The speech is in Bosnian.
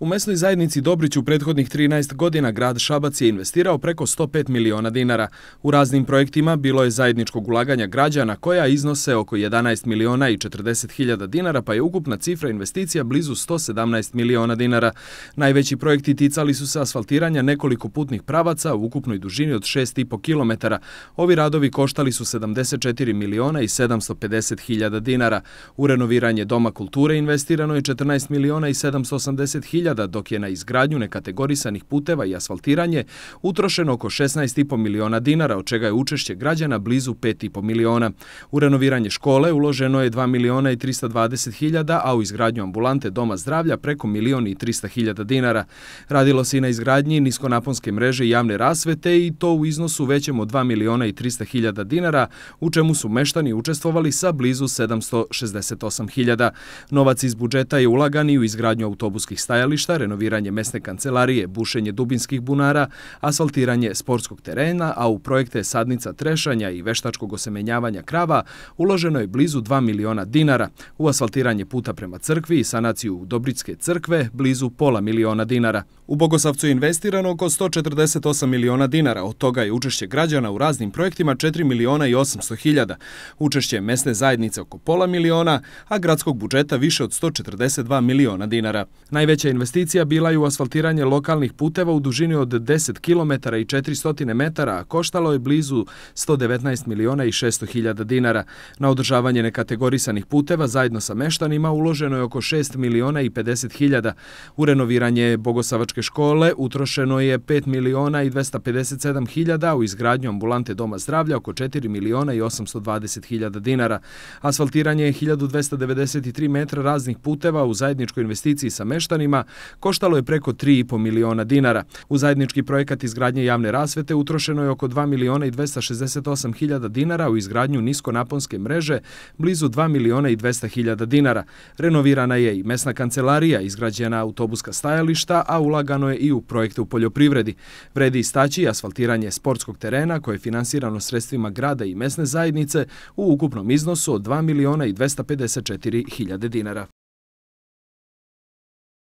U mesnoj zajednici Dobrić u prethodnih 13 godina grad Šabac je investirao preko 105 miliona dinara. U raznim projektima bilo je zajedničkog ulaganja građana koja iznose oko 11 miliona i 40 hiljada dinara, pa je ukupna cifra investicija blizu 117 miliona dinara. Najveći projekti ticali su se asfaltiranja nekoliko putnih pravaca u ukupnoj dužini od 6,5 km. Ovi radovi koštali su 74 miliona i 750 hiljada dinara. U renoviranje Doma kulture investirano je 14 miliona i 780 hiljada hiljada, dok je na izgradnju nekategorisanih puteva i asfaltiranje utrošeno oko 16,5 miliona dinara, od čega je učešće građana blizu 5,5 miliona. U renoviranje škole uloženo je 2 miliona i 320 hiljada, a u izgradnju ambulante Doma zdravlja preko milion i 300 hiljada dinara. Radilo se i na izgradnji niskonaponske mreže i javne rasvete i to u iznosu većem od 2 miliona i 300 hiljada dinara, u čemu su meštani učestvovali sa blizu 768 hiljada. Novac iz budžeta je ulagan i u izgradnju autobuskih stajališta igrališta, renoviranje mesne kancelarije, bušenje dubinskih bunara, asfaltiranje sportskog terena, a u projekte sadnica trešanja i veštačkog osemenjavanja krava uloženo je blizu 2 miliona dinara, u asfaltiranje puta prema crkvi i sanaciju Dobritske crkve blizu pola miliona dinara. U Bogosavcu je investirano oko 148 miliona dinara, od toga je učešće građana u raznim projektima 4 miliona i 800 hiljada, učešće mesne zajednice oko pola miliona, a gradskog budžeta više od 142 miliona dinara. Najveća investicija investicija bila je u asfaltiranje lokalnih puteva u dužini od 10 km i 400 metara, a koštalo je blizu 119 miliona i 600 hiljada dinara. Na održavanje nekategorisanih puteva zajedno sa meštanima uloženo je oko 6 miliona i 50 hiljada. U renoviranje Bogosavačke škole utrošeno je 5 miliona i 257 hiljada, u izgradnju ambulante Doma zdravlja oko 4 miliona i 820 hiljada dinara. Asfaltiranje je 1293 metra raznih puteva u zajedničkoj investiciji sa meštanima, koštalo je preko 3,5 miliona dinara. U zajednički projekat izgradnje javne rasvete utrošeno je oko 2 miliona i 268 hiljada dinara u izgradnju niskonaponske mreže, blizu 2 miliona i 200 hiljada dinara. Renovirana je i mesna kancelarija, izgrađena autobuska stajališta, a ulagano je i u projekte u poljoprivredi. Vredi istaći asfaltiranje sportskog terena koje je finansirano sredstvima grada i mesne zajednice u ukupnom iznosu od 2 miliona i 254 hiljade dinara.